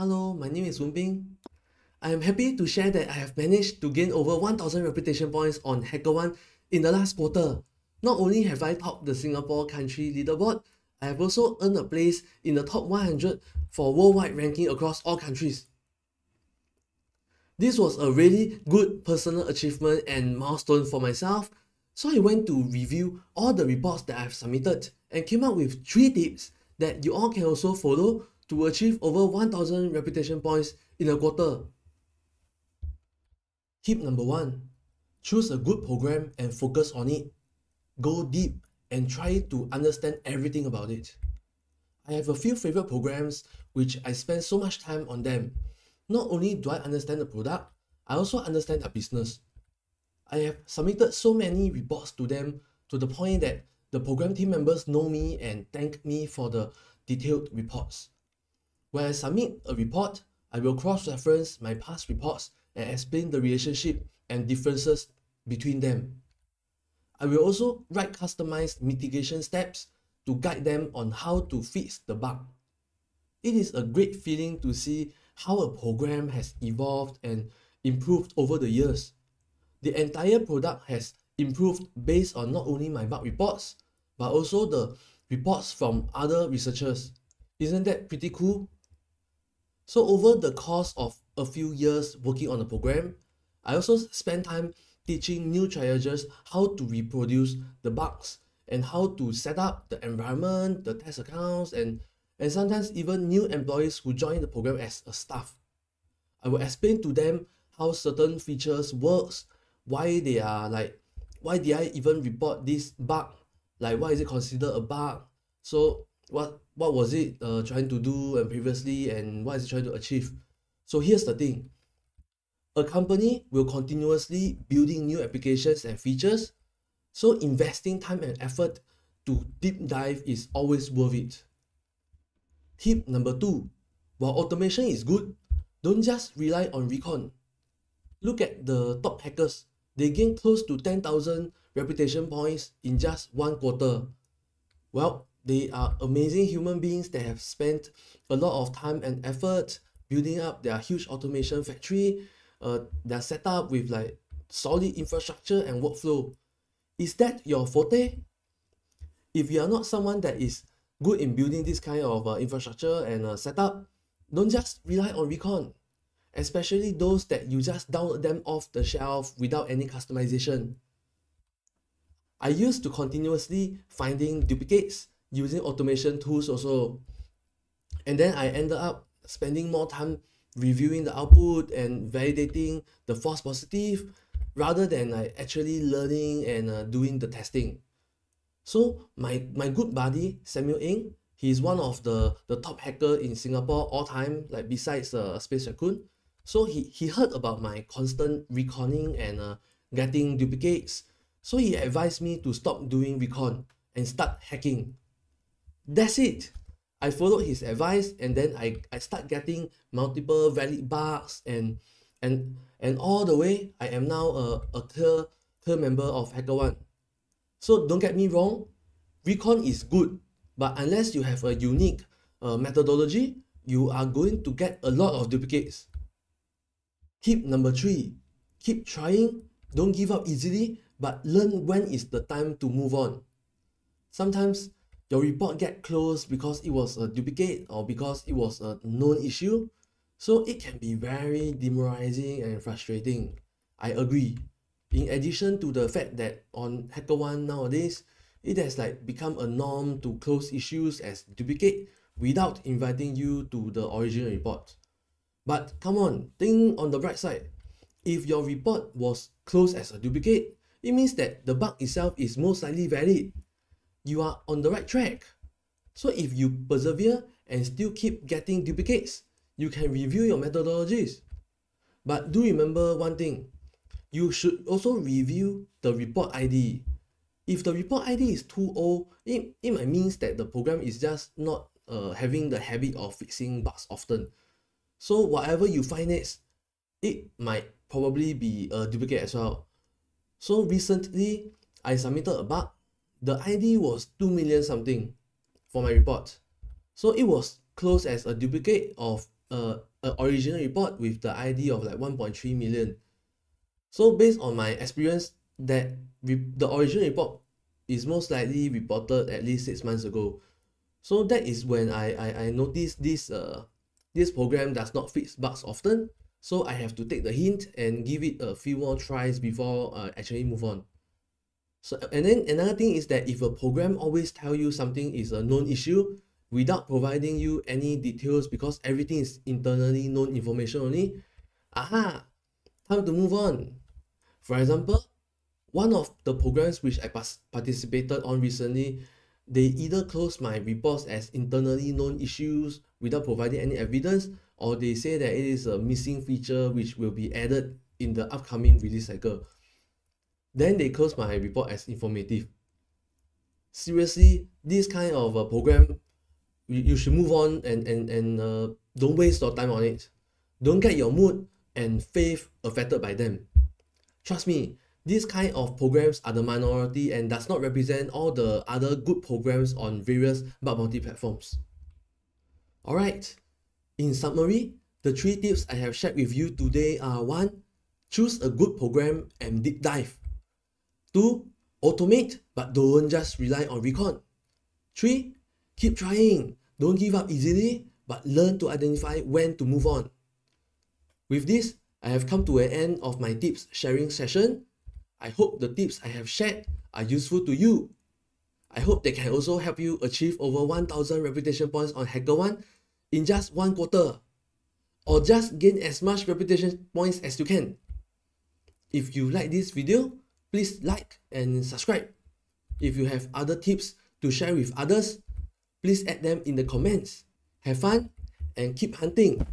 Hello, my name is Wenbin. I am happy to share that I have managed to gain over 1000 reputation points on HackerOne in the last quarter. Not only have I topped the Singapore country leaderboard, I have also earned a place in the top 100 for worldwide ranking across all countries. This was a really good personal achievement and milestone for myself, so I went to review all the reports that I've submitted and came up with 3 tips that you all can also follow to achieve over 1000 reputation points in a quarter. Tip number 1. Choose a good program and focus on it. Go deep and try to understand everything about it. I have a few favorite programs which I spend so much time on them. Not only do I understand the product, I also understand their business. I have submitted so many reports to them to the point that the program team members know me and thank me for the detailed reports. When I submit a report, I will cross-reference my past reports and explain the relationship and differences between them. I will also write customized mitigation steps to guide them on how to fix the bug. It is a great feeling to see how a program has evolved and improved over the years. The entire product has improved based on not only my bug reports, but also the reports from other researchers. Isn't that pretty cool? So over the course of a few years working on the program, I also spent time teaching new triagers how to reproduce the bugs and how to set up the environment, the test accounts, and, and sometimes even new employees who join the program as a staff. I will explain to them how certain features works, why they are like, why did I even report this bug? Like why is it considered a bug? So what what was it uh, trying to do and previously and what is it trying to achieve? So here's the thing. A company will continuously building new applications and features, so investing time and effort to deep dive is always worth it. Tip number two, while automation is good, don't just rely on recon. Look at the top hackers. They gain close to 10,000 reputation points in just one quarter. Well, they are amazing human beings that have spent a lot of time and effort building up their huge automation factory uh, they're set up with like solid infrastructure and workflow. Is that your forte? If you are not someone that is good in building this kind of uh, infrastructure and uh, setup, don't just rely on Recon, especially those that you just download them off the shelf without any customization. I used to continuously finding duplicates using automation tools also. And then I ended up spending more time reviewing the output and validating the false positive rather than like actually learning and uh, doing the testing. So my my good buddy Samuel Ng, he's one of the the top hacker in Singapore all time, like besides uh, Space Raccoon. So he he heard about my constant reconning and uh, getting duplicates. So he advised me to stop doing recon and start hacking. That's it. I followed his advice and then I, I start getting multiple valid bugs and and and all the way I am now a, a clear clear member of HackerOne. So don't get me wrong, Recon is good, but unless you have a unique uh, methodology, you are going to get a lot of duplicates. Tip number three, keep trying, don't give up easily, but learn when is the time to move on. Sometimes your report get closed because it was a duplicate or because it was a known issue. So it can be very demoralizing and frustrating. I agree. In addition to the fact that on HackerOne nowadays, it has like become a norm to close issues as duplicate without inviting you to the original report. But come on, think on the bright side. If your report was closed as a duplicate, it means that the bug itself is most likely valid you are on the right track. So if you persevere and still keep getting duplicates, you can review your methodologies. But do remember one thing, you should also review the report ID. If the report ID is too old, it, it might mean that the program is just not uh, having the habit of fixing bugs often. So whatever you find next, it might probably be a duplicate as well. So recently, I submitted a bug the ID was 2 million something for my report. So it was closed as a duplicate of uh, an original report with the ID of like 1.3 million. So based on my experience, that the original report is most likely reported at least six months ago. So that is when I, I, I noticed this uh this program does not fix bugs often. So I have to take the hint and give it a few more tries before uh, actually move on. So and then another thing is that if a program always tell you something is a known issue without providing you any details because everything is internally known information only, aha, time to move on. For example, one of the programs which I participated on recently, they either close my reports as internally known issues without providing any evidence, or they say that it is a missing feature which will be added in the upcoming release cycle. Then they close my report as informative. Seriously, this kind of a program, you, you should move on and, and, and uh, don't waste your time on it. Don't get your mood and faith affected by them. Trust me, these kind of programs are the minority and does not represent all the other good programs on various bug bounty platforms. Alright, in summary, the three tips I have shared with you today are 1. Choose a good program and deep dive. 2. Automate but don't just rely on recon. 3. Keep trying. Don't give up easily but learn to identify when to move on. With this, I have come to an end of my tips sharing session. I hope the tips I have shared are useful to you. I hope they can also help you achieve over 1000 reputation points on HackerOne in just one quarter. Or just gain as much reputation points as you can. If you like this video, please like and subscribe. If you have other tips to share with others, please add them in the comments. Have fun and keep hunting.